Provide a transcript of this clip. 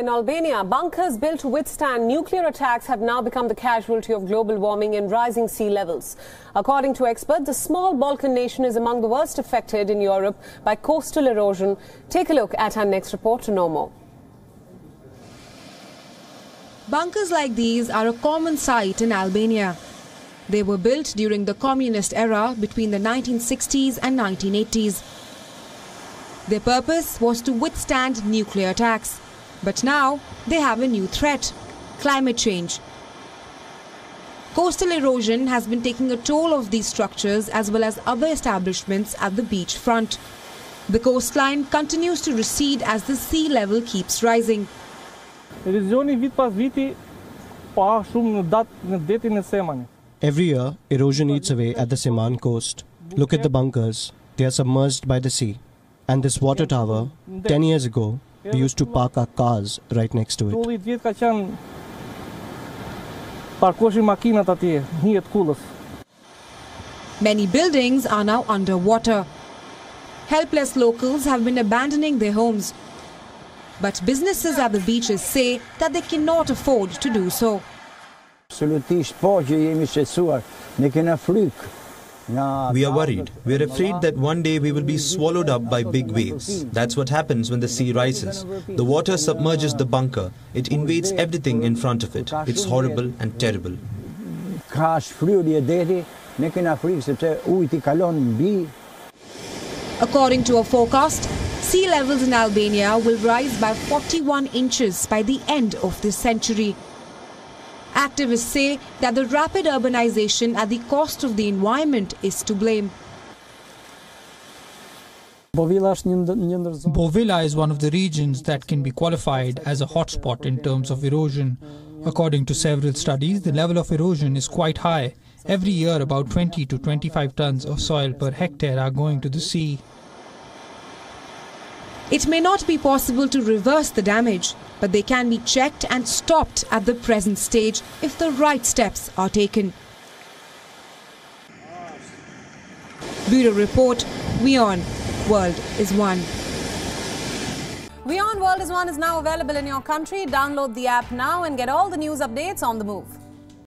In Albania, bunkers built to withstand nuclear attacks have now become the casualty of global warming and rising sea levels. According to experts, the small Balkan nation is among the worst affected in Europe by coastal erosion. Take a look at our next report to know more. Bunkers like these are a common sight in Albania. They were built during the communist era between the 1960s and 1980s. Their purpose was to withstand nuclear attacks. But now they have a new threat climate change. Coastal erosion has been taking a toll of these structures as well as other establishments at the beach front. The coastline continues to recede as the sea level keeps rising. Erozioni vit pas viti pa shumë në datë në detin e Semani. Every year, erosion eats away at the Seman coast. Look at the bunkers. They are submerged by the sea. And this water tower, 10 years ago, we used to park our cars right next to it. Tullit vjet ka qenë parkoshin makinat atje, hijet kullës. Many buildings are now underwater. Helpless locals have been abandoning their homes. But businesses at the beaches say that they cannot afford to do so. Absolutisht po që jemi shqetësuar, ne kena frikë. We are worried. We are afraid that one day we will be swallowed up by big waves. That's what happens when the sea rises. The water submerges the bunker. It invades everything in front of it. It's horrible and terrible. Ka shfryrje deri, ne kena frikë sepse ujti kalon mbi. According to a forecast, sea levels in Albania will rise by 41 inches by the end of this century. Activists say that the rapid urbanization at the cost of the environment is to blame. Bovilla is one of the regions that can be qualified as a hotspot in terms of erosion. According to several studies, the level of erosion is quite high. Every year, about 20 to 25 tons of soil per hectare are going to the sea. It may not be possible to reverse the damage, but they can be checked and stopped at the present stage if the right steps are taken. Bureau Report, WION, World is One. WION World is One is now available in your country. Download the app now and get all the news updates on the move.